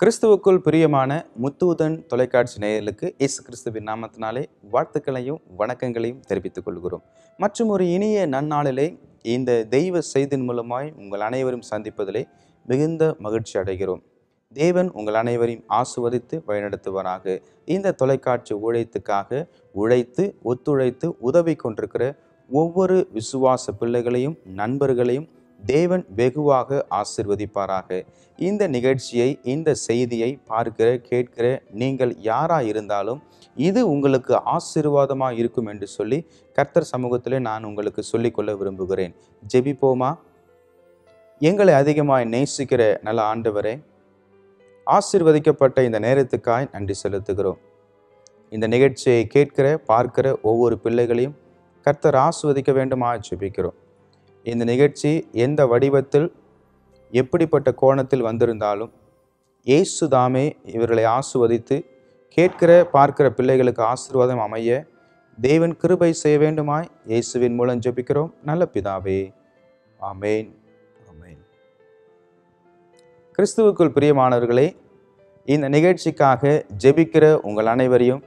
கிறிஸ்துவுக்குள் பிரியமான முத்துவுதன் தொலைக்காட்சி நேயர்களுக்கு இயேசு கிறிஸ்துவின் நாமத்தினாலே வாழ்த்துக்களையும் வணக்கங்களையும் தெரிவித்துக் கொள்கிறோம். மற்றும் ஒரு இனிய நன்னாளிலே இந்த தெய்வ செய்தின் மூலமாய் உங்கள் அனைவரும் சந்திப்பதிலே மிகுந்த மகிழ்ச்சி அடைகிறோம். தேவன் உங்கள் அனைவரையும் ஆசுவதித்து வழிநடத்துவராக. இந்த தொலைக்காட்சி ஊழியத்துக்காக உழைத்து ஒத்துழைத்து உதவி கொண்டிருக்கிற ஒவ்வொரு விசுவாச பிள்ளைகளையும் நண்பர்களையும் தேவன் வெகுவாக ஆசிர்வதிப்பாராக. இந்த நிகழ்ச்சியை இந்த செய்தியை பார்க்கிற கேட்கிற நீங்கள் யாரா இருந்தாலும் இது உங்களுக்கு ஆசீர்வாதமாக இருக்கும் என்று சொல்லி கர்த்தர் சமூகத்தில் நான் உங்களுக்கு சொல்லிக்கொள்ள விரும்புகிறேன். ஜெபிப்போமா? எங்களை அதிகமாய் நேசிக்கிற நல்ல ஆண்டவரே ஆசிர்வதிக்கப்பட்ட இந்த நேரத்துக்காய் நன்றி செலுத்துகிறோம். இந்த நிகழ்ச்சியை கேட்கிற பார்க்கிற ஒவ்வொரு பிள்ளைகளையும் கர்த்தர் ஆஸ்வதிக்க வேண்டுமா ஜெபிக்கிறோம். இந்த நிகழ்ச்சி எந்த வடிவத்தில் எப்படிப்பட்ட கோணத்தில் வந்திருந்தாலும் இயேசு தாமே இவர்களை ஆசுவதித்து கேட்கிற பார்க்கிற பிள்ளைகளுக்கு ஆசீர்வாதம் அமைய தேவன் கிருபை செய்ய வேண்டுமாய் இயேசுவின் மூலம் ஜெபிக்கிறோம். நல்ல பிதாவே ஆமேன். ஆமேன். கிறிஸ்துவுக்குள் பிரியமானவர்களே இந்த நிகழ்ச்சிக்காக ஜெபிக்கிற உங்கள் அனைவரையும்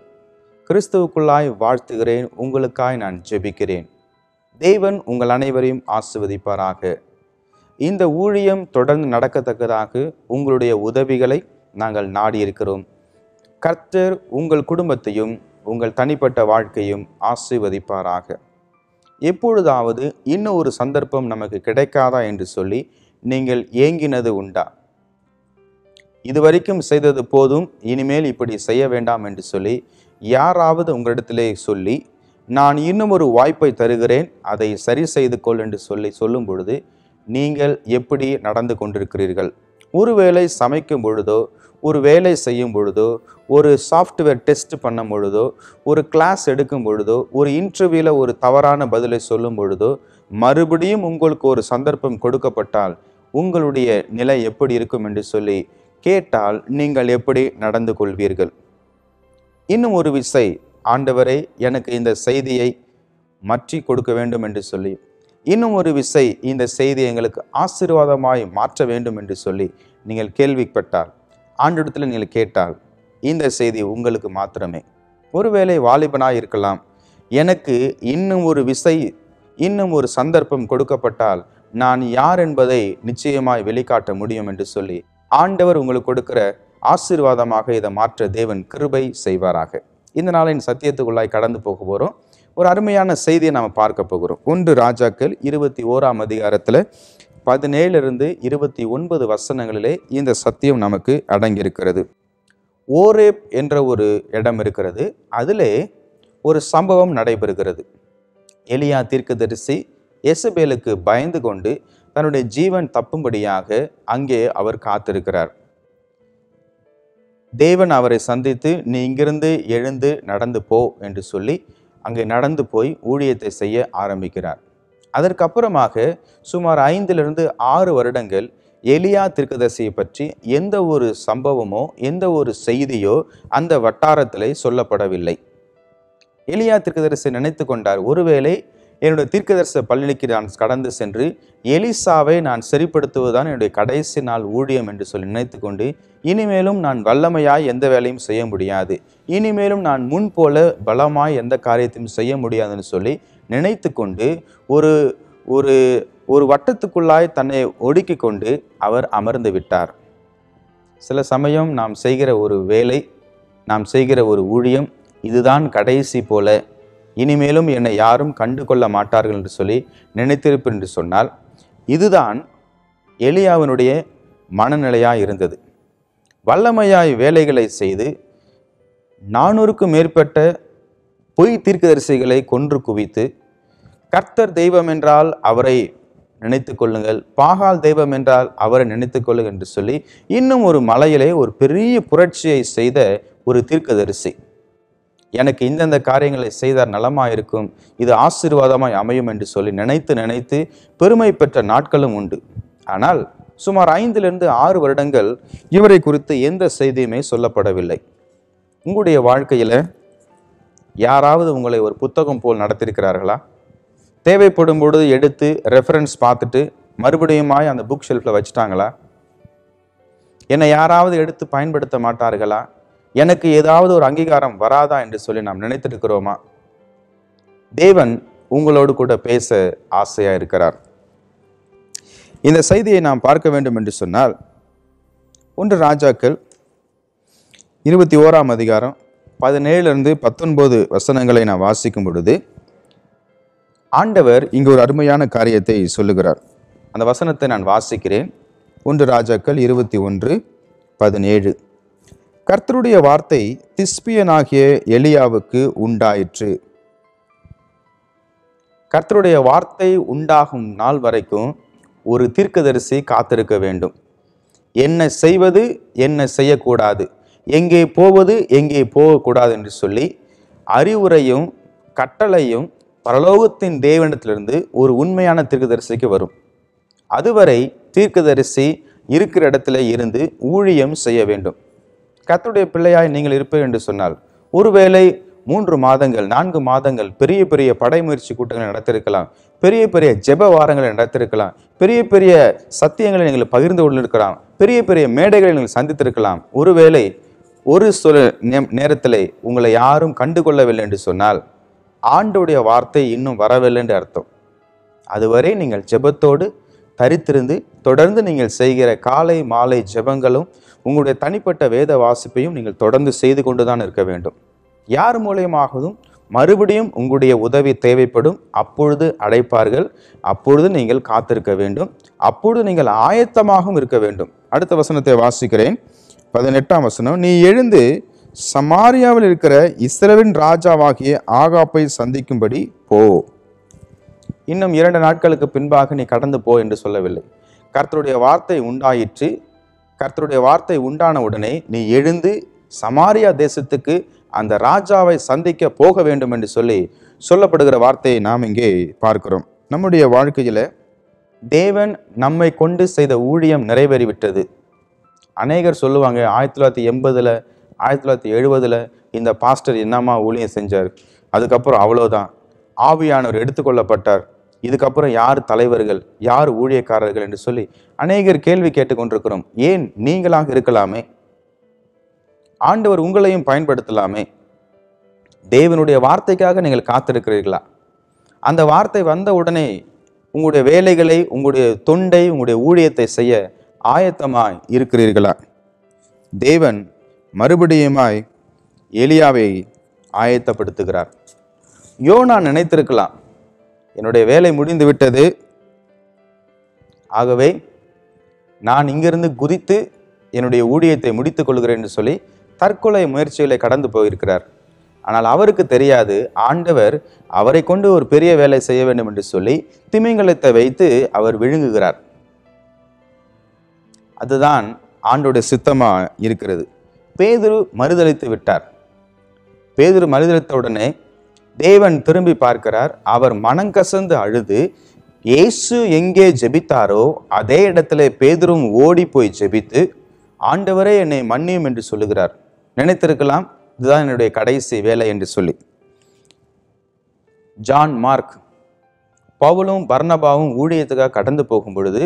கிறிஸ்துவுக்குள்ளாய் வாழ்த்துகிறேன். உங்களுக்காய் நான் ஜெபிக்கிறேன். தேவன் உங்கள் அனைவரையும் ஆசிர்வதிப்பாராக. இந்த ஊழியம் தொடர்ந்து நடக்கத்தக்கதாக உங்களுடைய உதவிகளை நாங்கள் நாடியிருக்கிறோம். கர்த்தர் உங்கள் குடும்பத்தையும் உங்கள் தனிப்பட்ட வாழ்க்கையும் ஆசீர்வதிப்பாராக. எப்பொழுதாவது இன்னும் ஒரு சந்தர்ப்பம் நமக்கு கிடைக்காதா என்று சொல்லி நீங்கள் ஏங்கினது உண்டா? இதுவரைக்கும் செய்தது போதும் இனிமேல் இப்படி செய்ய வேண்டாம் என்று சொல்லி யாராவது உங்களிடத்திலே சொல்லி நான் இன்னும் ஒரு வாய்ப்பை தருகிறேன். அதை சரி செய்து கொள் என்று சொல்லி சொல்லும் பொழுது நீங்கள் எப்படி நடந்து கொண்டிருக்கிறீர்கள்? ஒருவேளை சமைக்கும் பொழுதோ ஒரு வேலை செய்யும் பொழுதோ ஒரு சாஃப்ட்வேர் டெஸ்ட் பண்ணும் பொழுதோ ஒரு கிளாஸ் எடுக்கும் பொழுதோ ஒரு இன்டர்வியூவில் ஒரு தவறான பதிலை சொல்லும் பொழுதோ மறுபடியும் உங்களுக்கு ஒரு சந்தர்ப்பம் கொடுக்கப்பட்டால் உங்களுடைய நிலை எப்படி இருக்கும் என்று சொல்லி கேட்டால் நீங்கள் எப்படி நடந்து கொள்வீர்கள்? இன்னும் ஒரு விசை ஆண்டவரே எனக்கு இந்த செய்தியை மாற்றி கொடுக்க வேண்டும் என்று சொல்லி இன்னும் ஒரு விசை இந்த செய்தியை எங்களுக்கு ஆசீர்வாதமாய் மாற்ற வேண்டும் என்று சொல்லி நீங்கள் கேள்விப்பட்டால் ஆண்டிடத்தில் நீங்கள் கேட்டால் இந்த செய்தி உங்களுக்கு மாத்திரமே. ஒருவேளை வாலிபனாய் இருக்கலாம் எனக்கு இன்னும் ஒரு விசை இன்னும் ஒரு சந்தர்ப்பம் கொடுக்கப்பட்டால் நான் யார் என்பதை நிச்சயமாய் வெளிக்காட்ட முடியும் என்று சொல்லி ஆண்டவர் உங்களுக்கு கொடுக்கிற ஆசீர்வாதமாக இதை மாற்ற தேவன் கிருபை செய்வாராக. இந்த நாளின் சத்தியத்துக்குள்ளாய் கடந்து போக போகிறோம் ஒரு அருமையான செய்தியை நாம் பார்க்க போகிறோம். ஒன்று ராஜாக்கள் இருபத்தி ஓராம் அதிகாரத்தில் பதினேழுலேருந்து இருபத்தி ஒன்பது வசனங்களிலே இந்த சத்தியம் நமக்கு அடங்கியிருக்கிறது. ஓரேப் என்ற ஒரு இடம் இருக்கிறது. அதிலே ஒரு சம்பவம் நடைபெறுகிறது. எலியா தீர்க்கதரிசி எசபேலுக்கு பயந்து கொண்டு தன்னுடைய ஜீவன் தப்பும்படியாக அங்கே அவர் காத்திருக்கிறார். தேவன் அவரை சந்தித்து நீ இங்கிருந்து எழுந்து நடந்து போ என்று சொல்லி அங்கே நடந்து போய் ஊழியத்தை செய்ய ஆரம்பிக்கிறார். அதற்கப்புறமாக சுமார் ஐந்திலிருந்து ஆறு வருடங்கள் எலியா திருக்கதரிசியை பற்றி எந்த ஒரு சம்பவமோ எந்த ஒரு செய்தியோ அந்த வட்டாரத்தில் சொல்லப்படவில்லை. எலியா திருக்கதரிசி நினைத்து கொண்டார். ஒருவேளை என்னுடைய தீர்க்கதரிச பள்ளிக்கு நான் கடந்து சென்று எலிசாவை நான் சரிப்படுத்துவதுதான் என்னுடைய கடைசி நாள் ஊழியம் என்று சொல்லி நினைத்து கொண்டு இனிமேலும் நான் வல்லமையாய் எந்த வேலையும் செய்ய முடியாது. இனிமேலும் நான் முன் போல பலமாய் எந்த காரியத்தையும் செய்ய முடியாதுன்னு சொல்லி நினைத்து கொண்டு ஒரு ஒரு ஒரு வட்டத்துக்குள்ளாய் தன்னை ஒடுக்கி கொண்டு அவர் அமர்ந்து விட்டார். சில சமயம் நாம் செய்கிற ஒரு வேலை நாம் செய்கிற ஒரு ஊழியம் இதுதான் கடைசி போல இனிமேலும் என்னை யாரும் கண்டு கொள்ள மாட்டார்கள் என்று சொல்லி நினைத்திருப்பு என்று சொன்னால் இதுதான் எலியாவினுடைய மனநிலையாக இருந்தது. வல்லமையாய் வேலைகளை செய்து நானூறுக்கும் மேற்பட்ட பொய் தீர்க்கதரிசிகளை கொன்று குவித்து கர்த்தர் தெய்வம் என்றால் அவரை நினைத்து கொள்ளுங்கள் பாகால் தெய்வம் என்றால் அவரை நினைத்து கொள்ளுங்கள் என்று சொல்லி இன்னும் ஒரு மலையிலே ஒரு பெரிய புரட்சியை செய்த ஒரு தீர்க்கதரிசி. எனக்கு இந்தந்த காரியங்களை செய்தார் நலமாயிருக்கும். இது ஆசீர்வாதமாய் அமையும் என்று சொல்லி நினைத்து நினைத்து பெருமை பெற்ற நாட்களும் உண்டு. ஆனால் சுமார் ஐந்திலிருந்து ஆறு வருடங்கள் இவரை குறித்து எந்த செய்தியுமே சொல்லப்படவில்லை. உங்களுடைய வாழ்க்கையில் யாராவது உங்களை ஒரு புத்தகம் போல் நடத்திருக்கிறார்களா? தேவைப்படும் பொழுது எடுத்து ரெஃபரன்ஸ் பார்த்துட்டு மறுபடியுமாய் அந்த புக் ஷெல்ஃபில் வச்சுட்டாங்களா? என்னை யாராவது எடுத்து பயன்படுத்த மாட்டார்களா? எனக்கு ஏதாவது ஒரு அங்கீகாரம் வராதா என்று சொல்லி நாம் நினைத்திருக்கிறோமா? தேவன் உங்களோடு கூட பேச ஆசையாக இருக்கிறார். இந்த செய்தியை நாம் பார்க்க வேண்டும் என்று சொன்னால் ஒன்று ராஜாக்கள் இருபத்தி ஓராம் அதிகாரம் பதினேழுலேருந்து பத்தொன்பது வசனங்களை நான் வாசிக்கும் பொழுது ஆண்டவர் இங்கு ஒரு அருமையான காரியத்தை சொல்லுகிறார். அந்த வசனத்தை நான் வாசிக்கிறேன். ஒன்று ராஜாக்கள் இருபத்தி ஒன்று பதினேழு. கர்த்தருடைய வார்த்தை திஸ்பியனாகிய எலியாவுக்கு உண்டாயிற்று. கர்த்தருடைய வார்த்தை உண்டாகும் நாள் வரைக்கும் ஒரு தீர்க்கதரிசி காத்திருக்க வேண்டும். என்ன செய்வது என்ன செய்யக்கூடாது எங்கே போவது எங்கே போகக்கூடாது என்று சொல்லி அறிவுரையும் கட்டளையும் பரலோகத்தின் தேவனிடத்திலிருந்து ஒரு உண்மையான தீர்க்கதரிசிக்கு வரும். அதுவரை தீர்க்கதரிசி இருக்கிற இடத்துல இருந்து ஊழியம் செய்ய வேண்டும். கத்துடைய பிள்ளையாய் நீங்கள் இருப்பீர்கள் என்று சொன்னால் ஒருவேளை மூன்று மாதங்கள் நான்கு மாதங்கள் பெரிய பெரிய படை முயற்சி கூட்டங்களை நடத்திருக்கலாம் பெரிய பெரிய ஜெப வாரங்களை நடத்திருக்கலாம் பெரிய பெரிய சத்தியங்களை நீங்கள் பகிர்ந்து கொண்டிருக்கலாம் பெரிய பெரிய மேடைகளை நீங்கள் சந்தித்திருக்கலாம் ஒருவேளை ஒரு சொல் நேரத்தில் உங்களை யாரும் கண்டுகொள்ளவில்லை என்று சொன்னால் ஆண்டுடைய வார்த்தை இன்னும் வரவில்லை என்று அர்த்தம். அதுவரை நீங்கள் ஜெபத்தோடு தரித்திருந்து தொடர்ந்து நீங்கள் செய்கிற காலை மாலை ஜெபங்களும் உங்களுடைய தனிப்பட்ட வேத வாசிப்பையும் நீங்கள் தொடர்ந்து செய்து கொண்டுதான் இருக்க வேண்டும். யார் மூலியமாகவும் மறுபடியும் உங்களுடைய உதவி தேவைப்படும் அப்பொழுது அடைப்பார்கள் அப்பொழுது நீங்கள் காத்திருக்க வேண்டும். அப்பொழுது நீங்கள் ஆயத்தமாகவும் இருக்க வேண்டும். அடுத்த வசனத்தை வாசிக்கிறேன். பதினெட்டாம் வசனம். நீ எழுந்து சமாரியாவில் இருக்கிற இஸ்ரவின் ராஜாவாகிய ஆகாப்பை சந்திக்கும்படி போ. இன்னும் இரண்டு நாட்களுக்கு பின்பாக நீ கடந்து போ என்று சொல்லவில்லை. கர்த்தருடைய வார்த்தை உண்டாயிற்று. கர்த்தருடைய வார்த்தை உண்டான உடனே நீ எழுந்து சமாரியா தேசத்துக்கு அந்த ராஜாவை சந்திக்க போக வேண்டும் என்று சொல்லி சொல்லப்படுகிற வார்த்தையை நாம் இங்கே பார்க்கிறோம். நம்முடைய வாழ்க்கையில் தேவன் நம்மை கொண்டு செய்த ஊழியம் நிறைவேறிவிட்டது. அநேகர் சொல்லுவாங்க ஆயிரத்தி தொள்ளாயிரத்தி எண்பதில் ஆயிரத்தி தொள்ளாயிரத்தி எழுபதில் இந்த பாஸ்டர் என்னம்மா ஊழியம் செஞ்சார்? அதுக்கப்புறம் அவ்வளோதான் ஆவியானவர் எடுத்துக்கொள்ளப்பட்டார். இதுக்கப்புறம் யார் தலைவர்கள் யார் ஊழியக்காரர்கள் என்று சொல்லி அநேகர் கேள்வி கேட்டுக்கொண்டிருக்கிறோம். ஏன் நீங்களாக இருக்கலாமே? ஆண்டவர் உங்களையும் பயன்படுத்தலாமே? தேவனுடைய வார்த்தைக்காக நீங்கள் காத்திருக்கிறீர்களா? அந்த வார்த்தை வந்த உடனே உங்களுடைய வேலைகளை உங்களுடைய தொண்டை உங்களுடைய ஊழியத்தை செய்ய ஆயத்தமாய் இருக்கிறீர்களா? தேவன் மறுபடியுமாய் எலியாவை ஆயத்தப்படுத்துகிறார். யோனா நினைத்திருக்கலாம். என்னுடைய வேலை முடிந்து விட்டது. ஆகவே நான் இங்கிருந்து குதித்து என்னுடைய ஊழியத்தை முடித்துக் கொள்கிறேன் என்று சொல்லி தற்கொலை முயற்சிகளை கடந்து போயிருக்கிறார். ஆனால் அவருக்கு தெரியாது ஆண்டவர் அவரை கொண்டு ஒரு பெரிய வேலை செய்ய வேண்டும் என்று சொல்லி திமிங்கலத்தை வைத்து அவர் விழுங்குகிறார். அதுதான் ஆண்டோடைய சித்தமாக இருக்கிறது. பேதுரு மறுதளித்து விட்டார். பேதுரு மறுதளித்த உடனே தேவன் திரும்பி பார்க்கிறார். அவர் மனங்கசந்து அழுது இயேசு எங்கே ஜெபித்தாரோ அதே இடத்துல பேதரும் ஓடி போய் ஜெபித்து ஆண்டவரே என்னை மன்னியும் என்று சொல்லுகிறார். நினைத்திருக்கலாம் இதுதான் என்னுடைய கடைசி வேலை என்று சொல்லி. ஜான் மார்க் பவுலும் பர்ணபாவும் ஊழியத்துக்காக கடந்து போகும் பொழுது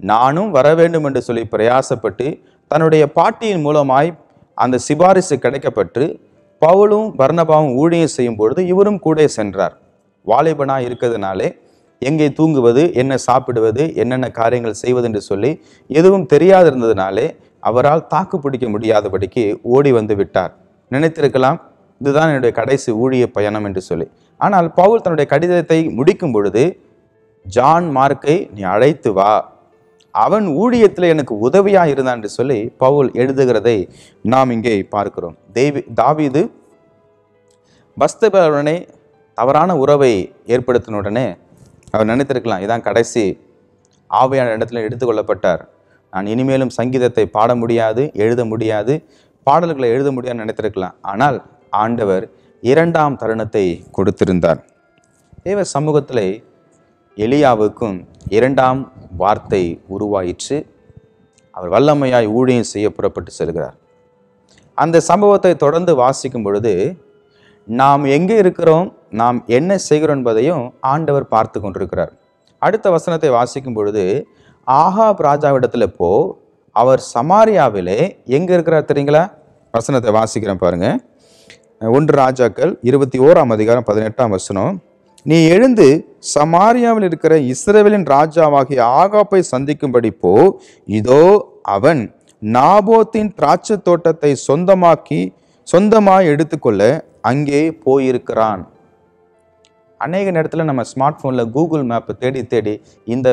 நானும் வர வேண்டும் என்று சொல்லி பிரயாசப்பட்டு தன்னுடைய பாட்டியின் மூலமாய் அந்த சிபாரிசு கிடைக்கப்பட்டு பவுலும் பர்ணபாவும் ஊழியம் செய்யும் பொழுது இவரும் கூட சென்றார். வாலிபனாக இருக்கிறதுனாலே எங்கே தூங்குவது என்ன சாப்பிடுவது என்னென்ன காரியங்கள் செய்வது என்று சொல்லி எதுவும் தெரியாது இருந்ததுனாலே அவரால் தாக்கு பிடிக்க முடியாதபடிக்கு ஓடி வந்து விட்டார். நினைத்திருக்கலாம் இதுதான் என்னுடைய கடைசி ஊழிய பயணம் என்று சொல்லி. ஆனால் பவுல் தன்னுடைய கடிதத்தை முடிக்கும் பொழுது ஜான் மார்க்கை நீ அழைத்து வா அவன் ஊழியத்தில் எனக்கு உதவியாக இருந்தான் என்று சொல்லி பவுல் எழுதுகிறதை நாம் இங்கே பார்க்கிறோம். தேவி தாவிது பஸ்தபருடனே தவறான உறவை ஏற்படுத்தின உடனே அவர் நினைத்திருக்கலாம் இதான் கடைசி. ஆவையான இடத்துல எடுத்துக்கொள்ளப்பட்டார். நான் இனிமேலும் சங்கீதத்தை பாட முடியாது எழுத முடியாது பாடல்களை எழுத முடியாதுன்னு நினைத்திருக்கலாம். ஆனால் ஆண்டவர் இரண்டாம் தருணத்தை கொடுத்திருந்தார். தேவ சமூகத்தில் எலியாவுக்கும் இரண்டாம் வார்த்தை உருவாயிற்று. அவர் வல்லமையாய் ஊழியம் செய்ய புறப்பட்டு செல்கிறார். அந்த சம்பவத்தை தொடர்ந்து வாசிக்கும் பொழுது நாம் எங்கே இருக்கிறோம் நாம் என்ன செய்கிறோம் என்பதையும் ஆண்டவர் பார்த்து கொண்டிருக்கிறார். அடுத்த வசனத்தை வாசிக்கும் பொழுது ஆகாப் ராஜாவிடத்தில் போ அவர் சமாரியாவிலே எங்கே இருக்கிறார் தெரியுங்களா? வசனத்தை வாசிக்கிறேன் பாருங்கள் ஒன்று ராஜாக்கள் இருபத்தி ஓராம் அதிகாரம் பதினெட்டாம் வசனம். நீ எழுந்து சமாரியாவில் இருக்கிற இஸ்ரேவேலின் ராஜாவாகிய ஆகாப்பை சந்திக்கும்படி போ. இதோ அவன் நாபோத்தின் திராட்சை தோட்டத்தை சொந்தமாக்கி சொந்தமாக எடுத்துக்கொள்ள அங்கே போயிருக்கிறான். அநேக நேரத்தில் நம்ம ஸ்மார்ட் ஃபோனில் கூகுள் மேப்பை தேடி தேடி இந்த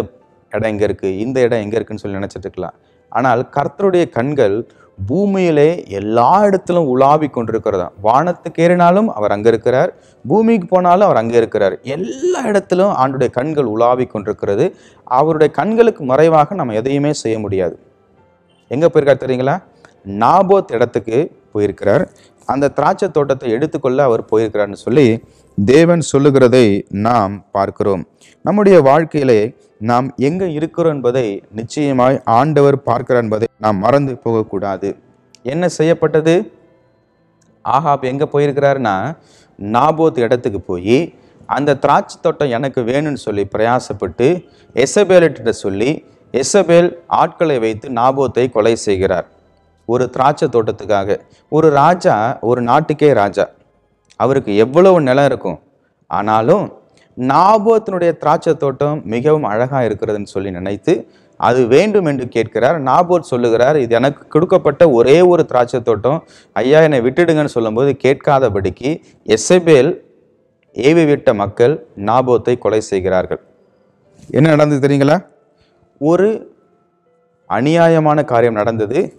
இடம் எங்கே இருக்குது இந்த இடம் எங்கே இருக்குன்னு சொல்லி நினச்சிட்டு இருக்கலாம். ஆனால் கர்த்தருடைய கண்கள் பூமியிலே எல்லா இடத்திலும் உலாவி கொண்டிருக்கிறதா வானத்துக்கு ஏறினாலும் அவர் அங்கே இருக்கிறார். பூமிக்கு போனாலும் அவர் அங்கே இருக்கிறார். எல்லா இடத்திலும் ஆண்டுடைய கண்கள் உலாவி கொண்டிருக்கிறது. அவருடைய கண்களுக்கு மறைவாக நம்ம எதையுமே செய்ய முடியாது. எங்கே போயிருக்கார் தெரியுங்களா? நாபோத் இடத்துக்கு போயிருக்கிறார். அந்த திராட்சை தோட்டத்தை எடுத்துக்கொள்ள அவர் போயிருக்கிறார்னு சொல்லி தேவன் சொல்லுகிறதை நாம் பார்க்கிறோம். நம்முடைய வாழ்க்கையிலே நாம் எங்கே இருக்கிறோம் என்பதை நிச்சயமாய் ஆண்டவர் பார்க்கிறார் என்பதை நாம் மறந்து போகக்கூடாது. என்ன செய்யப்பட்டது? ஆஹாப் எங்கே போயிருக்கிறாருன்னா நாபோத் இடத்துக்கு போய் அந்த திராட்சை தோட்டம் எனக்கு வேணும்னு சொல்லி பிரயாசப்பட்டு எசபேலிட்ட சொல்லி எசபேல் ஆட்களை வைத்து நாபோத்தை கொலை செய்கிறார். ஒரு திராட்சை தோட்டத்துக்காக. ஒரு ராஜா ஒரு நாட்டுக்கே ராஜா. அவருக்கு எவ்வளவு நிலம் இருக்கும்? ஆனாலும் நாபோத்தினுடைய திராட்சை தோட்டம் மிகவும் அழகாக இருக்கிறதுன்னு சொல்லி நினைத்து அது வேண்டும் என்று கேட்கிறார். நாபோத் சொல்லுகிறார் இது எனக்கு கொடுக்கப்பட்ட ஒரே ஒரு திராட்சை தோட்டம். ஐயா என்னை விட்டுடுங்கன்னு சொல்லும்போது கேட்காதபடிக்கு எசபேல் ஏவி விட்ட மக்கள் நாபோத்தை கொலை செய்கிறார்கள். என்ன நடந்தது தெரியுங்களா? ஒரு அநியாயமான காரியம் நடந்தது.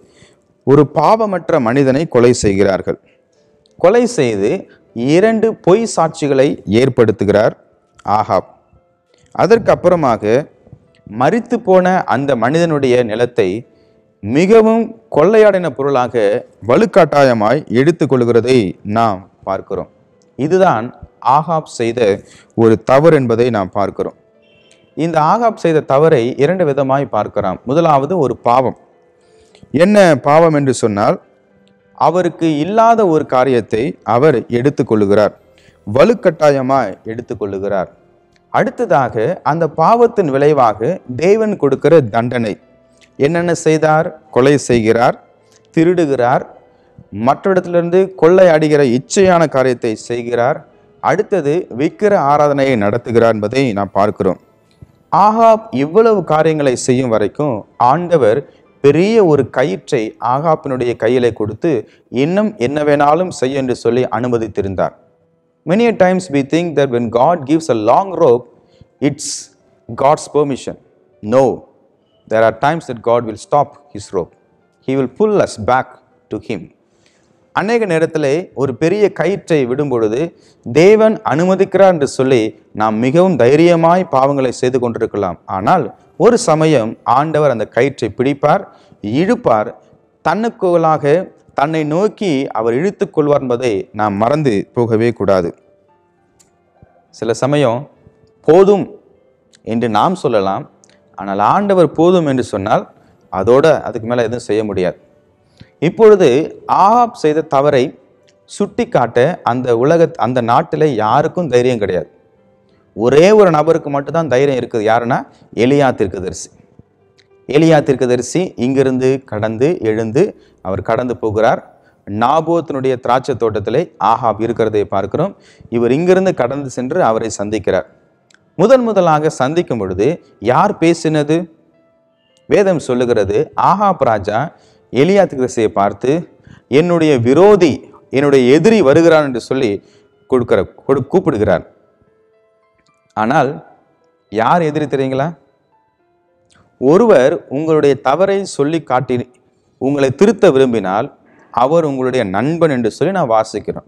ஒரு பாவமற்ற மனிதனை கொலை செய்கிறார்கள். கொலை செய்து இரண்டு பொய் சாட்சிகளை ஏற்படுத்துகிறார். ஆகாப். அதற்கப்புறமாக மறித்து போன அந்த மனிதனுடைய நிலத்தை மிகவும் கொள்ளையாடின பொருளாக வலுக்கட்டாயமாய் எடுத்துக்கொள்கிறதை நாம் பார்க்கிறோம். இதுதான் ஆகாப் செய்த ஒரு தவறு என்பதை நாம் பார்க்கிறோம். இந்த ஆகாப் செய்த தவறை இரண்டு விதமாய் பார்க்கிறான் முதலாவது ஒரு பாவம். என்ன பாவம் என்று சொன்னால் அவருக்கு இல்லாத ஒரு காரியத்தை அவர் எடுத்துக்கொள்கிறார் வலுக்கட்டாயமாக எடுத்துக்கொள்ளுகிறார். அடுத்ததாக அந்த பாவத்தின் விளைவாக தேவன் கொடுக்கிற தண்டனை. என்னென்ன செய்தார்? கொலை செய்கிறார் திருடுகிறார் மற்ற இடத்துலேருந்து கொள்ளை அடிகிற இச்சையான காரியத்தை செய்கிறார் அடுத்தது விக்கிர ஆராதனையை நடத்துகிறார் என்பதை நாம் பார்க்கிறோம். ஆகாப் இவ்வளவு காரியங்களை செய்யும் வரைக்கும் ஆண்டவர் பெரிய ஒரு கயிற்றை ஆகாப்பினுடைய கையிலே கொடுத்து இன்னும் என்ன வேணாலும் செய்ய என்று சொல்லி அனுமதித்திருந்தார். Many a times we think that when god gives a long rope it's god's permission no there are times that god will stop his rope he will pull us back to him அநேக நேரத்திலே ஒரு பெரிய கயிற்றை விடும் பொழுது தேவன் அனுமதிக்கிறார் என்று சொல்லி நாம் மிகவும் தைரியமாய் பாவங்களை செய்து கொண்டிருக்கலாம் ஆனால் ஒரு சமயம் ஆண்டவர் அந்த கயிற்றை பிடிப்பார் இழுப்பார் தன்னுக்குள்ளாக தன்னை நோக்கி அவர் இழுத்து கொள்வார் என்பதை நாம் மறந்து போகவே கூடாது. சில சமயம் போதும் என்று நாம் சொல்லலாம். ஆனால் ஆண்டவர் போதும் என்று சொன்னால் அதோட அதுக்கு மேலே எதுவும் செய்ய முடியாது. இப்பொழுது ஆப் செய்த தவறை சுட்டி காட்ட அந்த உலக அந்த நாட்டில் யாருக்கும் தைரியம் கிடையாது. ஒரே ஒரு நபருக்கு மட்டும்தான் தைரியம் இருக்குது. யாருன்னா எலியா தீர்க்கதரிசி எலியா தீர்க்கதரிசி இங்கிருந்து கடந்து எழுந்து அவர் கடந்து போகிறார். நாபோத்தினுடைய திராட்சை தோட்டத்திலே ஆஹாப் இருக்கிறதை பார்க்கிறோம். இவர் இங்கிருந்து கடந்து சென்று அவரை சந்திக்கிறார். முதன் முதலாக சந்திக்கும் பொழுது யார் பேசினது? வேதம் சொல்லுகிறது ஆஹாப் ராஜா எலியா தீர்க்கதரிசியை பார்த்து என்னுடைய விரோதி என்னுடைய எதிரி வருகிறான் என்று சொல்லி கொடுக்கிற கொடு கூப்பிடுகிறார். ஆனால் யார் எதிரி தெரியுங்களா? ஒருவர் உங்களுடைய தவறை சொல்லி காட்டி உங்களை திருத்த விரும்பினால் அவர் உங்களுடைய நண்பன் என்று சொல்லி நான் வாசிக்கிறோம்.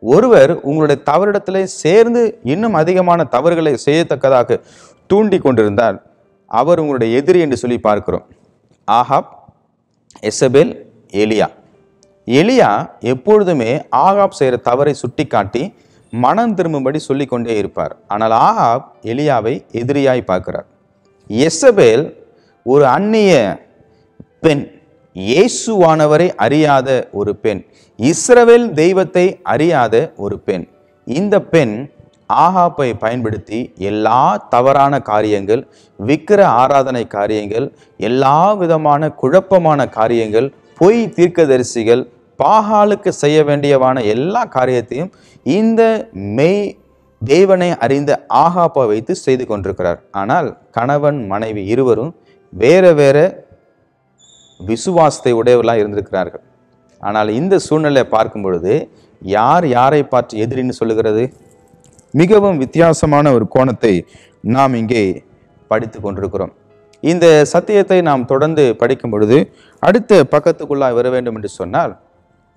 ஒருவர் உங்களுடைய தவறிடத்தில் சேர்ந்து இன்னும் அதிகமான தவறுகளை செய்யத்தக்கதாக தூண்டி கொண்டிருந்தால் அவர் உங்களுடைய எதிரி என்று சொல்லி பார்க்கிறோம். ஆஹாப் எசபேல் எலியா. எலியா எப்பொழுதுமே ஆகாப் செய்கிற தவறை சுட்டிக்காட்டி மனம் திரும்பும்படி சொல்லிக்கொண்டே இருப்பார். ஆனால் ஆஹாப் எலியாவை எதிரியாய் பார்க்கிறார். எசபேல் ஒரு அந்நிய பெண் இயேசுவானவரை அறியாத ஒரு பெண் இஸ்ரவேல் தெய்வத்தை அறியாத ஒரு பெண். இந்த பெண் ஆகாப்பை பயன்படுத்தி எல்லா தவறான காரியங்கள் விக்கிர ஆராதனை காரியங்கள் எல்லா விதமான குழப்பமான காரியங்கள் பொய் தீர்க்கதரிசிகள் பாகாலுக்கு செய்ய வேண்டியவான எல்லா காரியத்தையும் இந்த மெய் தேவனை அறிந்த ஆகாப்பா வைத்து செய்து கொண்டிருக்கிறார். ஆனால் கணவன் மனைவி இருவரும் வேற வேற விசுவாசத்தை உடையவர்களாக இருந்திருக்கிறார்கள். ஆனால் இந்த சூழ்நிலையை பார்க்கும் பொழுது யார் யாரை பார்த்து எதிரின்னு சொல்லுகிறது? மிகவும் வித்தியாசமான ஒரு கோணத்தை நாம் இங்கே படித்து கொண்டிருக்கிறோம். இந்த சத்தியத்தை நாம் தொடர்ந்து படிக்கும் பொழுது அடுத்த பக்கத்துக்குள்ளாக வர வேண்டும் என்று சொன்னால்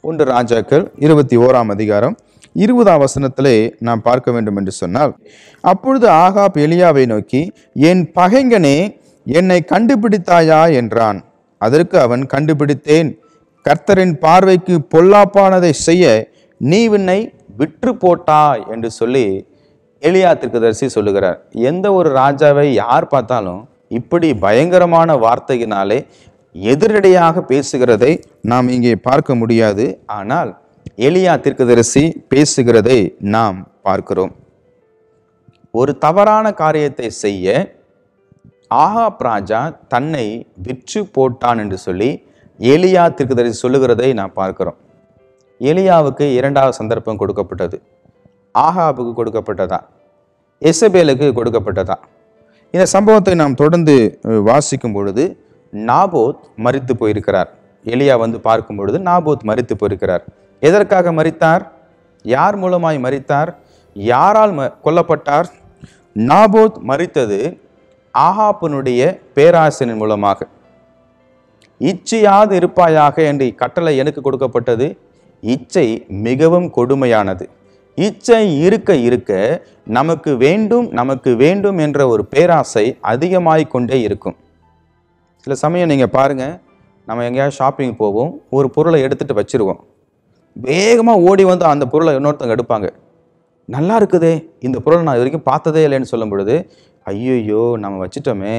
ஒன்று ராஜாக்கள் இருபத்தி ஓராம் அதிகாரம் இருபதாம் வசனத்திலே நாம் பார்க்க வேண்டும் என்று சொன்னால் அப்பொழுது ஆகாப் எலியாவை நோக்கி என் பகைங்கனே என்னை கண்டுபிடித்தாயா? என்றான். அதற்கு அவன் கண்டுபிடித்தேன். கர்த்தரின் பார்வைக்கு பொல்லாப்பானதை செய்ய நீ உன்னை விற்று போட்டா? என்று சொல்லி எளியா தரிசி சொல்லுகிறார். எந்த ஒரு ராஜாவை யார் பார்த்தாலும் இப்படி பயங்கரமான வார்த்தையினாலே எதிரடையாக பேசுகிறதை நாம் இங்கே பார்க்க முடியாது. ஆனால் எலியா தீர்க்கதரிசி பேசுகிறதை நாம் பார்க்கிறோம். ஒரு தவறான காரியத்தை செய்ய ஆகாப் ராஜா தன்னை விற்று போட்டான் என்று சொல்லி எலியா தீர்க்கதரிசி சொல்லுகிறதை நாம் பார்க்கிறோம். எலியாவுக்கு இரண்டாவது சந்தர்ப்பம் கொடுக்கப்பட்டது. ஆகாபுக்கு கொடுக்கப்பட்டதா? எசபேலுக்கு கொடுக்கப்பட்டதா? இந்த சம்பவத்தை நாம் தொடர்ந்து வாசிக்கும் பொழுது நாபோத் மறித்து போயிருக்கிறார். எலியா வந்து பார்க்கும் பொழுது நாபோத் மறித்து போயிருக்கிறார். எதற்காக மறித்தார் யார் மூலமாய் மறித்தார் யாரால் ம கொல்லப்பட்டார்? நாபோத் மறித்தது ஆஹாப்பனுடைய பேராசனின் மூலமாக. இச்சையாது இருப்பாயாக என்று கட்டளை எனக்கு கொடுக்கப்பட்டது. இச்சை மிகவும் கொடுமையானது. இச்சை இருக்க இருக்க நமக்கு வேண்டும் நமக்கு வேண்டும் என்ற ஒரு பேராசை அதிகமாகிக் கொண்டே இருக்கும். சில சமயம் நீங்கள் பாருங்கள் நம்ம எங்கேயாவது ஷாப்பிங் போவோம் ஒரு பொருளை எடுத்துகிட்டு வச்சிருவோம். வேகமாக ஓடி வந்து அந்த பொருளை இன்னொருத்தவங்க எடுப்பாங்க. நல்லா இருக்குதே இந்த பொருளை நான் இது வரைக்கும் பார்த்ததே இல்லைன்னு சொல்லும் பொழுது ஐயோ நம்ம வச்சுட்டோமே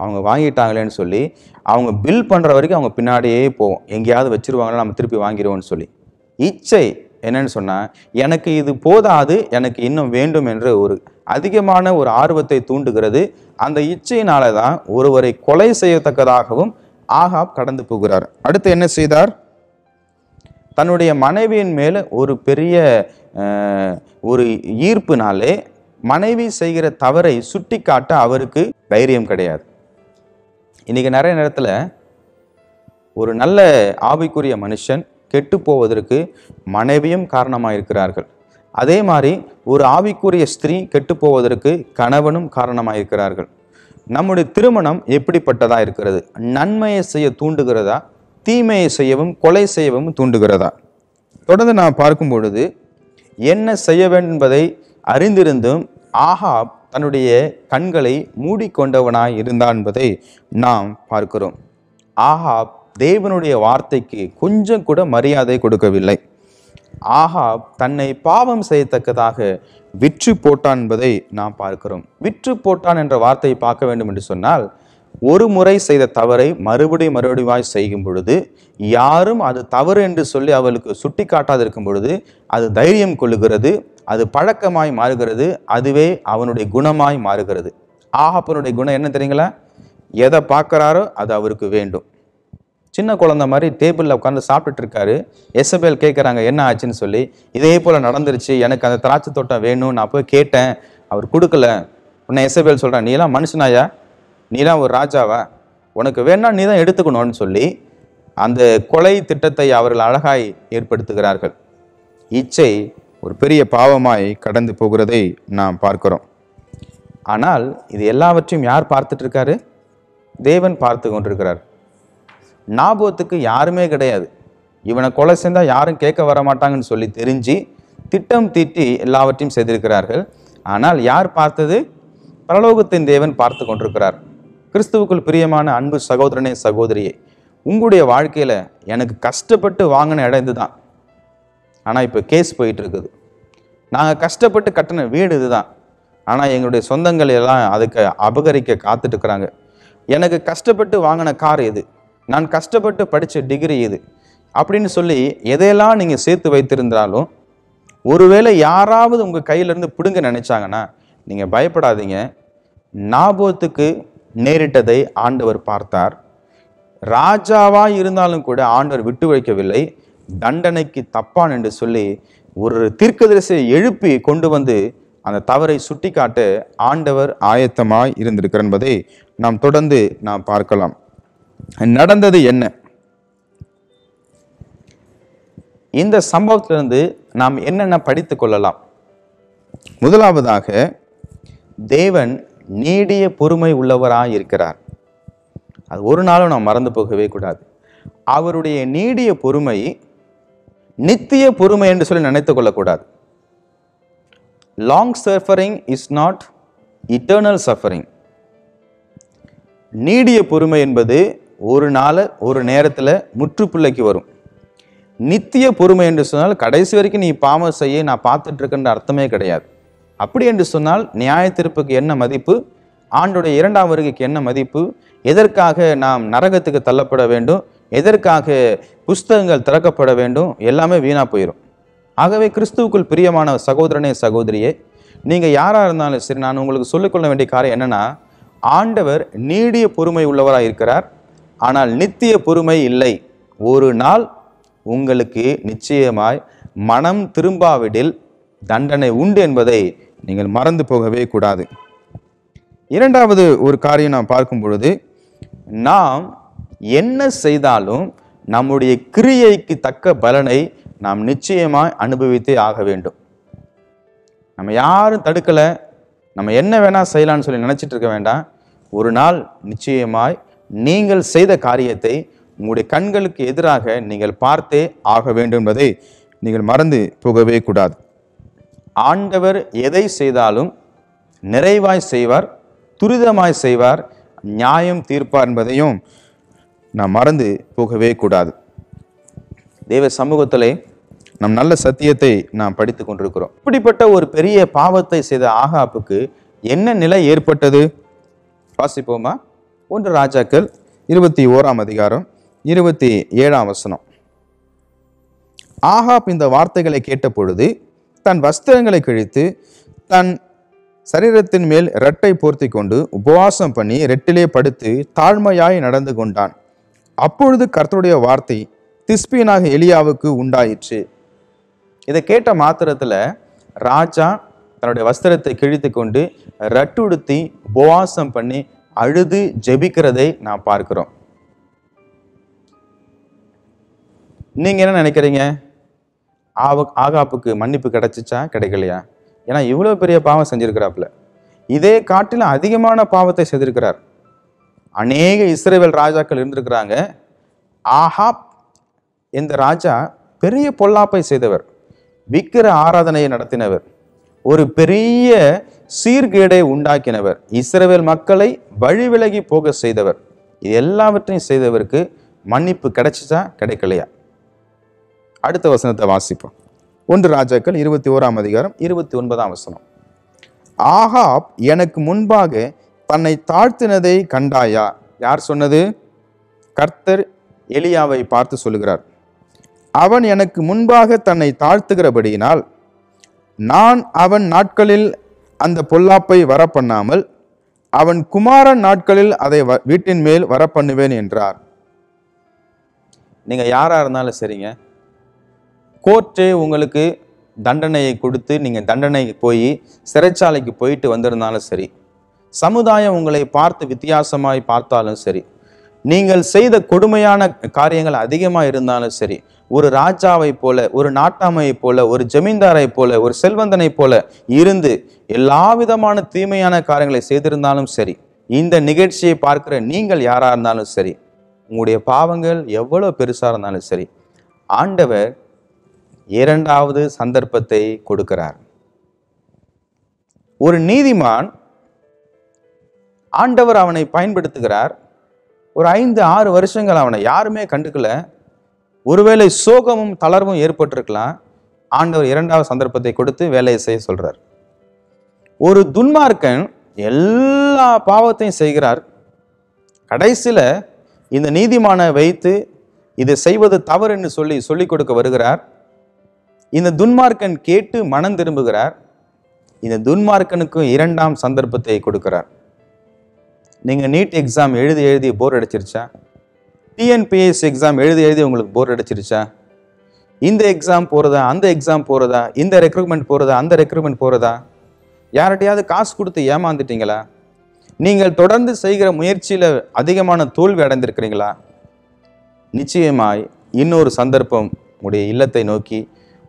அவங்க வாங்கிட்டாங்களேன்னு சொல்லி அவங்க பில் பண்ணுற வரைக்கும் அவங்க பின்னாடியே போவோம். எங்கேயாவது வச்சுருவாங்களா நம்ம திருப்பி வாங்கிடுவோம்னு சொல்லி. இச்சை என்னன்னு சொன்னால் எனக்கு இது போதாது எனக்கு இன்னும் வேண்டும் என்று ஒரு அதிகமான ஒரு ஆர்வத்தை தூண்டுகிறது. அந்த இச்சையினால தான் ஒருவரை கொலை செய்யத்தக்கதாகவும் ஆகாப் கடந்து போகிறார். அடுத்து என்ன செய்தார்? தன்னுடைய மனைவியின் மேல் ஒரு பெரிய ஒரு ஈர்ப்புனாலே மனைவி செய்கிற தவறை சுட்டி காட்ட அவருக்கு தைரியம் கிடையாது. இன்றைக்கி நிறைய நேரத்தில் ஒரு நல்ல ஆவிக்குரிய மனுஷன் கெட்டு போவதற்கு மனைவியும் காரணமாக இருக்கிறார்கள் அதே மாதிரி ஒரு ஆவிக்குரிய ஸ்திரீ கெட்டு போவதற்கு கணவனும் காரணமாக இருக்கிறார்கள் நம்முடைய திருமணம் எப்படிப்பட்டதாக இருக்கிறது? நன்மையை செய்ய தூண்டுகிறதா? தீமையை செய்யவும் கொலை செய்யவும் தூண்டுகிறதா? தொடர்ந்து நாம் பார்க்கும் பொழுது என்ன செய்ய வேண்டும் என்பதை அறிந்திருந்தும் ஆஹா தன்னுடைய கண்களை மூடிக்கொண்டவனாய் இருந்தான் என்பதை நாம் பார்க்கிறோம். ஆஹா தேவனுடைய வார்த்தைக்கு கொஞ்சம் கூட மரியாதை கொடுக்கவில்லை. ஆஹா தன்னை பாவம் செய்யத்தக்கதாக விற்று போட்டான் என்பதை நாம் பார்க்கிறோம். விற்று போட்டான் என்ற வார்த்தையை பார்க்க வேண்டும் என்று சொன்னால் ஒரு முறை செய்த தவறை மறுபடி மறுபடியுமாய் செய்யும் பொழுது யாரும் அது தவறு என்று சொல்லி அவளுக்கு சுட்டி காட்டாதிருக்கும் பொழுது அது தைரியம் கொள்ளுகிறது அது பழக்கமாய் மாறுகிறது அதுவே அவனுடைய குணமாய் மாறுகிறது. ஆகப்பனுடைய குணம் என்ன தெரியுங்களா? எதை பார்க்குறாரோ அது அவருக்கு வேண்டும். சின்ன குழந்தை மாதிரி டேபிளில் உட்காந்து சாப்பிட்டுட்டு இருக்காரு எஸ்எபிஎல் கேட்குறாங்க என்ன ஆச்சுன்னு சொல்லி? இதே போல் நடந்துருச்சு. எனக்கு அந்த திராட்சை தோட்டம் வேணும் நான் போய் கேட்டேன். அவர் கொடுக்கல. உன்னை எஸ்எபிஎல் சொல்கிறேன் நீ நீலாம் மனுஷனாயா? நீலாம் ஒரு ராஜாவா? உனக்கு வேணா நீ தான் எடுத்துக்கணும்னு சொல்லி அந்த கொலை திட்டத்தை அவர்கள் அழகாய் ஏற்படுத்துகிறார்கள். இச்சை ஒரு பெரிய பாவமாய் கடந்து போகிறதை நாம் பார்க்கிறோம். ஆனால் இது எல்லாவற்றையும் யார் பார்த்துட்டு இருக்காரு? தேவன் பார்த்து கொண்டிருக்கிறார். ஞாபகத்துக்கு யாருமே கிடையாது. இவனை கொலை செஞ்சா யாரும் கேட்க வர மாட்டாங்கன்னு சொல்லி தெரிஞ்சு திட்டம் தீட்டி எல்லாவற்றையும் செய்திருக்கிறார்கள். ஆனால் யார் பார்த்தது? பரலோகத்தின் தேவன் பார்த்து கொண்டிருக்கிறார். கிறிஸ்துவுக்குள் பிரியமான அன்பு சகோதரனே சகோதரியே உங்களுடைய வாழ்க்கையில் எனக்கு கஷ்டப்பட்டு வாங்கின இடம் இதுதான். ஆனால் இப்போ கேஸ் போயிட்டுருக்குது. நாங்கள் கஷ்டப்பட்டு கட்டின வீடு இதுதான். ஆனால் எங்களுடைய சொந்தங்கள் எல்லாம் அதுக்கு அபகரிக்க காத்துட்ருக்குறாங்க எனக்கு கஷ்டப்பட்டு வாங்கின கார் இது. நான் கஷ்டப்பட்டு படித்த டிகிரி இது. அப்படின்னு சொல்லி எதையெல்லாம் நீங்கள் சேர்த்து வைத்திருந்தாலும் ஒருவேளை யாராவது உங்கள் கையிலேருந்து பிடுங்க நினச்சாங்கன்னா நீங்கள் பயப்படாதீங்க. ஞாபகத்துக்கு நேரிட்டதை ஆண்டவர் பார்த்தார். ராஜாவா இருந்தாலும் கூட ஆண்டவர் விட்டு வைக்கவில்லை. தண்டனைக்கு தப்பான் என்று சொல்லி ஒரு தீர்க்கதரிசியை எழுப்பி கொண்டு வந்து அந்த தவறை சுட்டிக்காட்ட ஆண்டவர் ஆயத்தமாய் இருந்திருக்கிறார் என்பதை நாம் தொடர்ந்து நாம் பார்க்கலாம். நடந்தது என்ன? இந்த சம்பவத்திலிருந்து நாம் என்னென்ன படித்துக் கொள்ளலாம்? முதலாவதாக தேவன் நீடிய பொறுமை உள்ளவராக இருக்கிறார் அது ஒரு நாளும் நாம் மறந்து போகவே கூடாது. அவருடைய நீடிய பொறுமை நித்திய பொறுமை என்று சொல்லி நினைத்து கொள்ளக்கூடாது. Long suffering is not eternal suffering நீடிய பொறுமை என்பது ஒரு நாள் ஒரு நேரத்தில் முற்றுப்புள்ளைக்கு வரும். நித்திய பொறுமை என்று சொன்னால் கடைசி வரைக்கும் நீ பாவம் செய்ய நான் பார்த்துட்டு இருக்கேன்ற அர்த்தமே கிடையாது. அப்படி என்று சொன்னால் நியாய தீர்ப்புக்கு என்ன மதிப்பு? ஆண்டுடைய இரண்டாம் வருகைக்கு என்ன மதிப்பு? எதற்காக நாம் நரகத்துக்கு தள்ளப்பட வேண்டும்? எதற்காக புஸ்தகங்கள் திறக்கப்பட வேண்டும்? எல்லாமே வீணாக போயிடும் ஆகவே கிறிஸ்துவுக்குள் பிரியமான சகோதரனே சகோதரியே நீங்கள் யாராக இருந்தாலும் சரி நான் உங்களுக்கு சொல்லிக்கொள்ள வேண்டிய காரியம் என்னன்னா ஆண்டவர் நீடிய பொறுமை உள்ளவராக இருக்கிறார். ஆனால் நித்திய பொறுமை இல்லை. ஒரு நாள் உங்களுக்கு நிச்சயமாய் மனம் திரும்பாவிடில் தண்டனை உண்டு என்பதை நீங்கள் மறந்து போகவே கூடாது. இரண்டாவது ஒரு காரியம் நாம் பார்க்கும் பொழுது நாம் என்ன செய்தாலும் நம்முடைய கிரியைக்கு தக்க பலனை நாம் நிச்சயமாய் அனுபவித்தே ஆக வேண்டும். நம்ம யாரும் தடுக்கலை. நம்ம என்ன வேணால் செய்யலாம்னு சொல்லி நினச்சிட்டு இருக்க வேண்டாம். ஒரு நாள் நிச்சயமாய் நீங்கள் செய்த காரியத்தை உங்களுடைய கண்களுக்கு எதிராக நீங்கள் பார்த்தே ஆக வேண்டும் என்பதை நீங்கள் மறந்து போகவே கூடாது. ஆண்டவர் எதை செய்தாலும் நிறைவாய் செய்வார் துரிதமாய் செய்வார் நியாயம் தீர்ப்பார் என்பதையும் நாம் மறந்து போகவே கூடாது. தேவ சமூகத்திலே நம் நல்ல சத்தியத்தை நாம் படித்து கொண்டிருக்கிறோம். இப்படிப்பட்ட ஒரு பெரிய பாவத்தை செய்த ஆகாப்புக்கு என்ன நிலை ஏற்பட்டது? வாசிப்போமா? ஒன்று ராஜாக்கள் இருபத்தி ஓராம் அதிகாரம் இருபத்தி ஏழாம் வசனம். ஆகாப் இந்த வார்த்தைகளை கேட்ட பொழுது தன் வஸ்திரங்களை கிழித்து தன் சரீரத்தின் மேல் இரட்டை போர்த்தி கொண்டு உபவாசம் பண்ணி ரெட்டிலே படுத்து தாழ்மையாய் நடந்து கொண்டான். அப்பொழுது கர்த்தருடைய வார்த்தை திஸ்பீனாக எலியாவுக்கு உண்டாயிற்று. இதை கேட்ட மாத்திரத்தில் ராஜா தன்னுடைய வஸ்திரத்தை கிழித்து கொண்டு ரட்டுடுத்தி உபவாசம் பண்ணி அழுது ஜெபிக்கிறதை நான் பார்க்கிறோம். நீங்கள் என்ன நினைக்கிறீங்க? ஆவ ஆகாப்புக்கு மன்னிப்பு கிடைச்சிச்சா? கிடைக்கலையா? ஏன்னா இவ்வளோ பெரிய பாவம் செஞ்சிருக்கிறாப்புல. இதே காட்டில் அதிகமான பாவத்தை செய்திருக்கிறார். அநேக இஸ்ரேவேல் ராஜாக்கள் இருந்திருக்கிறாங்க. ஆகாப் இந்த ராஜா பெரிய பொல்லாப்பை செய்தவர். விக்கிர ஆராதனையை நடத்தினவர். ஒரு பெரிய சீர்கேடை உண்டாக்கினவர். இஸ்ரேவேல் மக்களை வழிவிலகி போக செய்தவர். இது எல்லாவற்றையும் செய்தவருக்கு மன்னிப்பு கிடைச்சிச்சா? கிடைக்கலையா? அடுத்த வசனத்தை வாசிப்போம். ஒன்று ராஜாக்கள் இருபத்தி ஓராம் அதிகாரம் இருபத்தி ஒன்பதாம் வசனம். ஆஹாப் எனக்கு முன்பாக தன்னை தாழ்த்தினதை கண்டாயா? யார் சொன்னது? கர்த்தர் எலியாவை பார்த்து சொல்லுகிறார். அவன் எனக்கு முன்பாக தன்னை தாழ்த்துகிறபடியினால் நான் அவன் நாட்களில் அந்த பொல்லாப்பை வரப்பண்ணாமல் அவன் குமாரன் நாட்களில் அதை வ- வீட்டின் மேல் வரப்பண்ணுவேன் என்றார். நீங்கள் யாராக இருந்தாலும் சரிங்க. கோர்ட்டே உங்களுக்கு தண்டனையை கொடுத்து நீங்கள் தண்டனை போய் சிறைச்சாலைக்கு போயிட்டு வந்திருந்தாலும் சரி சமுதாயம் உங்களை பார்த்து வித்தியாசமாய் பார்த்தாலும் சரி நீங்கள் செய்த கொடுமையான காரியங்கள் அதிகமாக இருந்தாலும் சரி ஒரு ராஜாவை போல ஒரு நாட்டாமையை போல ஒரு ஜமீன்தாரை போல ஒரு செல்வந்தனை போல இருந்து எல்லா விதமான தீமையான காரியங்களை செய்திருந்தாலும் சரி இந்த நிகழ்ச்சியை பார்க்கிற நீங்கள் யாராக இருந்தாலும் சரி உங்களுடைய பாவங்கள் எவ்வளோ பெருசாக இருந்தாலும் சரி ஆண்டவர் இரண்டாவது சந்தர்ப்பத்தை கொடுக்கிறார். ஒரு நீதிமான் ஆண்டவர் அவனை பயன்படுத்துகிறார். ஒரு ஐந்து ஆறு வருஷங்கள் அவனை யாருமே கண்டுக்கல. ஒருவேளை சோகமும் தளர்வும் ஏற்பட்டிருக்கலாம். ஆண்டவர் இரண்டாவது சந்தர்ப்பத்தை கொடுத்து வேலையை செய்ய சொல்றார். ஒரு துன்மார்க்கன் எல்லா பாவத்தையும் செய்கிறார். கடைசியில் இந்த நீதிமானை வைத்து இதை செய்வது தவறு என்று சொல்லி சொல்லிக் கொடுக்க வருகிறார். இந்த துன்மார்க்கன் கேட்டு மனம் திரும்புகிறார். இந்த துன்மார்க்கனுக்கும் இரண்டாம் சந்தர்ப்பத்தை கொடுக்கிறார். நீங்கள் நீட் எக்ஸாம் எழுதி எழுதி போர் அடிச்சிருச்சா? டிஎன்பிஎஸ் எக்ஸாம் எழுதி எழுதி உங்களுக்கு போர் அடிச்சிருச்சா? இந்த எக்ஸாம் போகிறதா அந்த எக்ஸாம் போகிறதா இந்த ரெக்ரூட்மெண்ட் போகிறதா அந்த ரெக்ரூட்மெண்ட் போகிறதா யார்கிட்டையாவது காசு கொடுத்து ஏமாந்துட்டீங்களா? நீங்கள் தொடர்ந்து செய்கிற முயற்சியில் அதிகமான தோல்வி அடைந்திருக்கிறீங்களா? நிச்சயமாய் இன்னொரு சந்தர்ப்பம் உடைய இல்லத்தை நோக்கி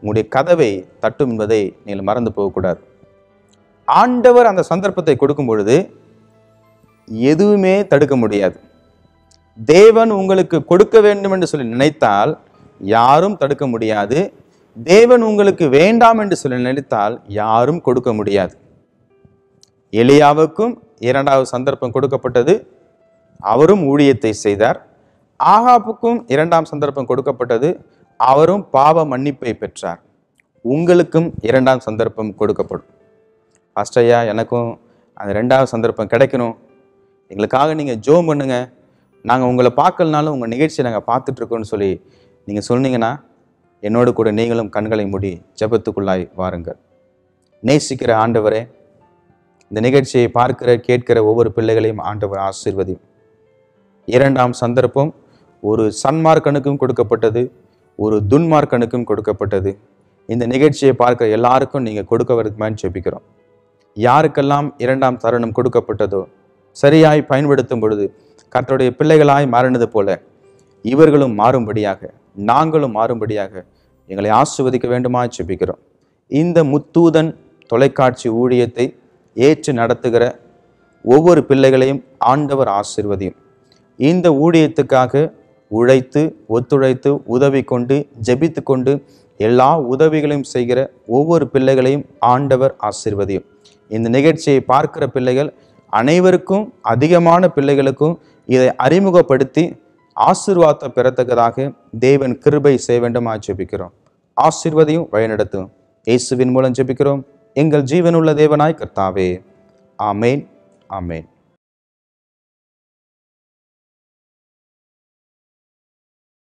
உங்களுடைய கதவை தட்டும் என்பதை நீங்கள் மறந்து போகக்கூடாது. ஆண்டவர் அந்த சந்தர்ப்பத்தை கொடுக்கும் பொழுது எதுவுமே தடுக்க முடியாது. தேவன் உங்களுக்கு கொடுக்க வேண்டும் என்று சொல்லி நினைத்தால் யாரும் தடுக்க முடியாது. தேவன் உங்களுக்கு வேண்டாம் என்று சொல்லி நினைத்தால் யாரும் கொடுக்க முடியாது. எலியாவுக்கும் இரண்டாவது சந்தர்ப்பம் கொடுக்கப்பட்டது. அவரும் ஊழியத்தை செய்தார். ஆகாப்புக்கும் இரண்டாம் சந்தர்ப்பம் கொடுக்கப்பட்டது. அவரும் பாவ மன்னிப்பை பெற்றார். உங்களுக்கும் இரண்டாம் சந்தர்ப்பம் கொடுக்கப்படும். பாஸ்டையா எனக்கும் அந்த ரெண்டாவது சந்தர்ப்பம் கிடைக்கணும். எங்களுக்காக நீங்கள் ஜோம் பண்ணுங்க. நாங்கள் உங்களை பார்க்கலனாலும் உங்கள் நிகழ்ச்சியை நாங்கள் பார்த்துட்ருக்கோன்னு சொல்லி நீங்கள் சொன்னீங்கன்னா என்னோடு கூட நீங்களும் கண்களை மூடி ஜெபத்துக்குள்ளாய் வாருங்கள். நேசிக்கிற ஆண்டவரே இந்த நிகழ்ச்சியை பார்க்கிற கேட்கிற ஒவ்வொரு பிள்ளைகளையும் ஆண்டவர் ஆசீர்வதியும். இரண்டாம் சந்தர்ப்பம் ஒரு சன்மார்க்கனுக்கும் கொடுக்கப்பட்டது. ஒரு துன்மார்க்கனுக்கும் கொடுக்கப்பட்டது. இந்த நிகழ்ச்சியை பார்க்க எல்லாருக்கும் நீங்கள் கொடுக்க வருமான்னு ஜெபிக்கிறோம். யாருக்கெல்லாம் இரண்டாம் தருணம் கொடுக்கப்பட்டதோ சரியாய் பயன்படுத்தும் பொழுது கர்த்தருடைய பிள்ளைகளாய் மாறினது போல இவர்களும் மாறும்படியாக நாங்களும் மாறும்படியாக எங்களை ஆசிர்வதிக்க வேண்டுமா ஜெபிக்கிறோம். இந்த முத்தூதன் தொலைக்காட்சி ஊழியத்தை ஏற்று நடத்துகிற ஒவ்வொரு பிள்ளைகளையும் ஆண்டவர் ஆசிர்வதியும். இந்த ஊழியத்துக்காக உழைத்து ஒத்துழைத்து உதவி கொண்டு ஜெபித்து கொண்டு எல்லா உதவிகளையும் செய்கிற ஒவ்வொரு பிள்ளைகளையும் ஆண்டவர் ஆசிர்வதியும். இந்த நிகழ்ச்சியை பார்க்கிற பிள்ளைகள் அனைவருக்கும் அதிகமான பிள்ளைகளுக்கும் இதை அறிமுகப்படுத்தி ஆசீர்வாதத்தை பெறத்தக்கதாக தேவன் கிருபை செய்ய வேண்டுமா ஜெபிக்கிறோம். ஆசீர்வதியும் வழிநடத்தும். இயேசுவின் மூலம் ஜெபிக்கிறோம். எங்கள் ஜீவனுள்ள தேவனாய் கர்த்தாவே. ஆமேன். ஆமேன்.